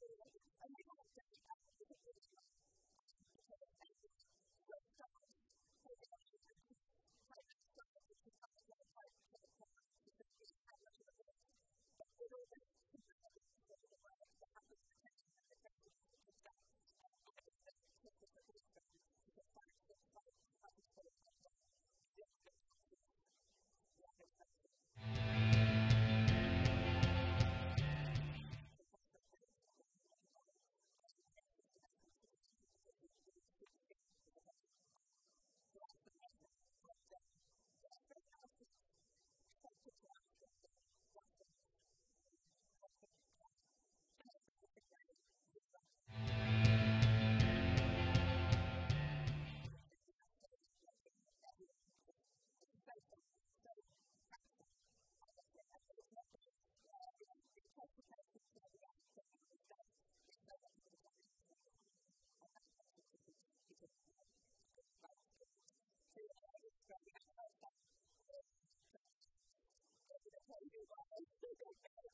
and we have a Thank